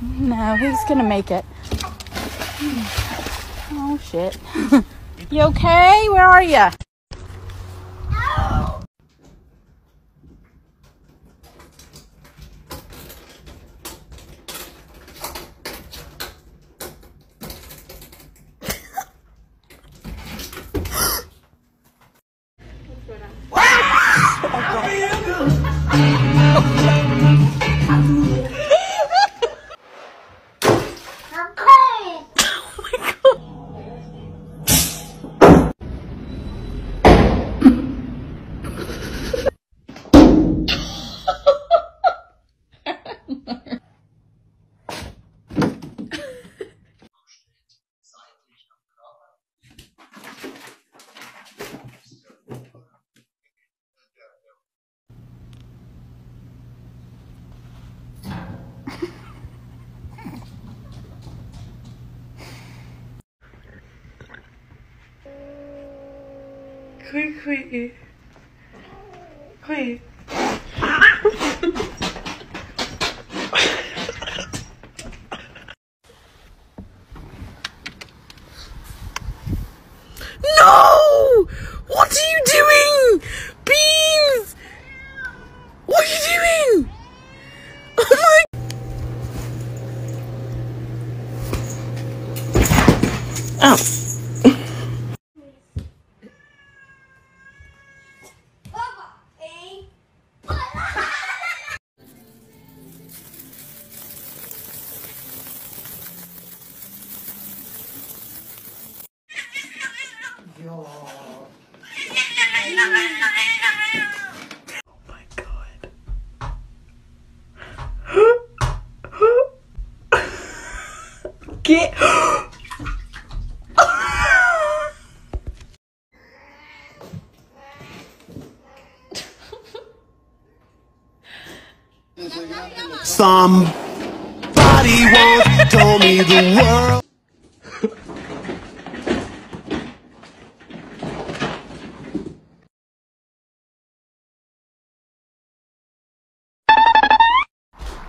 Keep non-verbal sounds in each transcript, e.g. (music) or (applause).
No, he's gonna make it. Oh shit. (laughs) you okay? Where are you? Qui, qui. Qui. No! What are you doing? Beans! What are you doing? Oh my Oh. Oh my god. Get (gasps) Somebody once told me the world.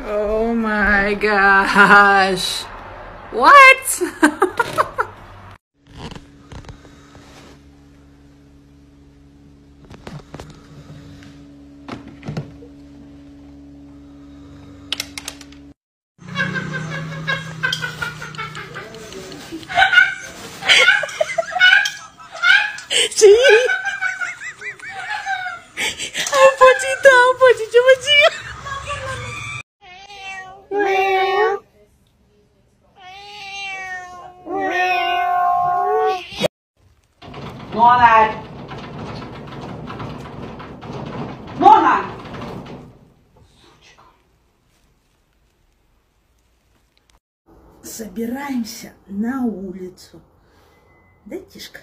Oh my gosh. What? (laughs) Norman! Norman! Собираемся на улицу. Да, Тишка?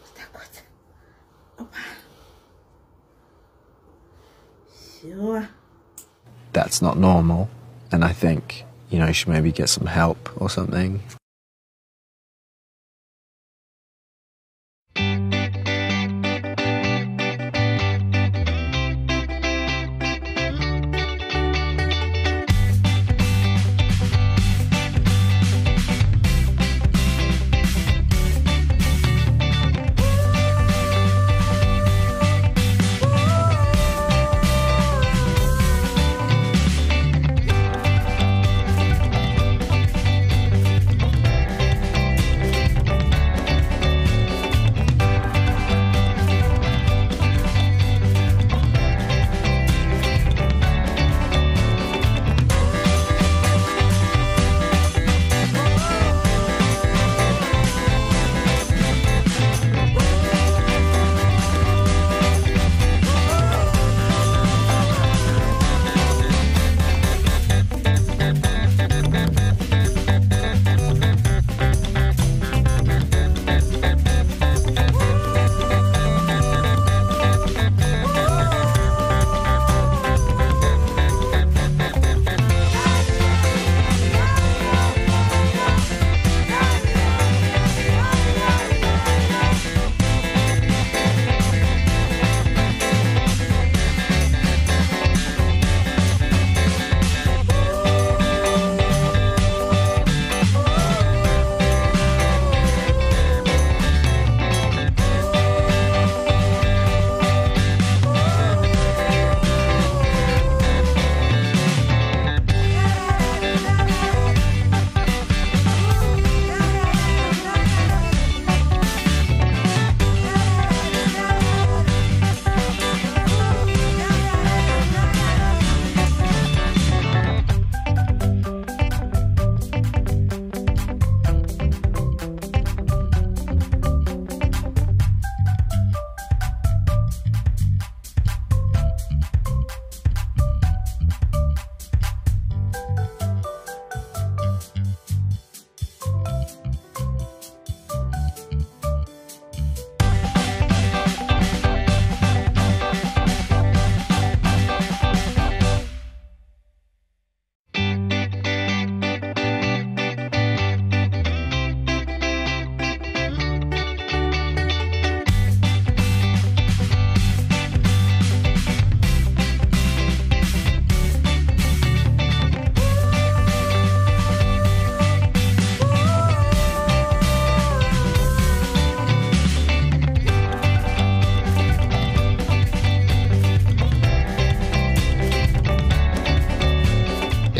Вот так вот. Опа. Все. that's not normal. And I think, you know, you should maybe get some help or something.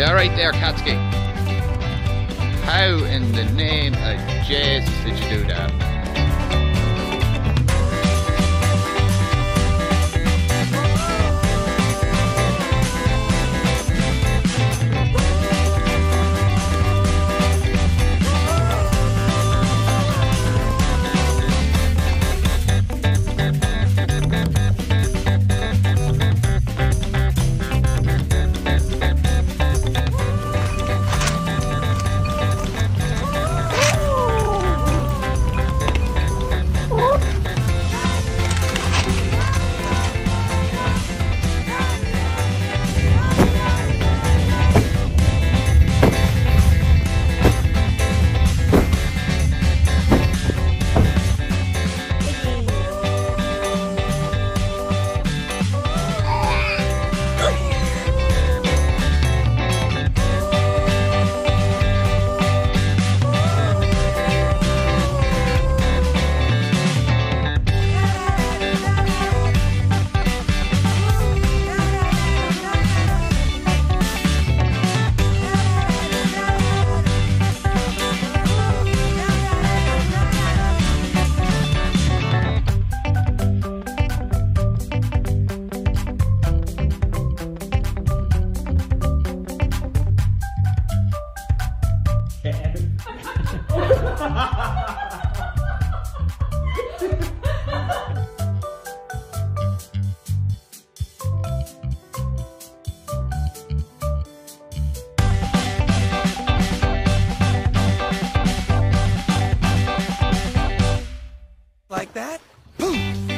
Right there, Katsuki. How in the name of Jesus did you do that? Boom!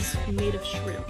Is a 10, but his brain is made of shrimp.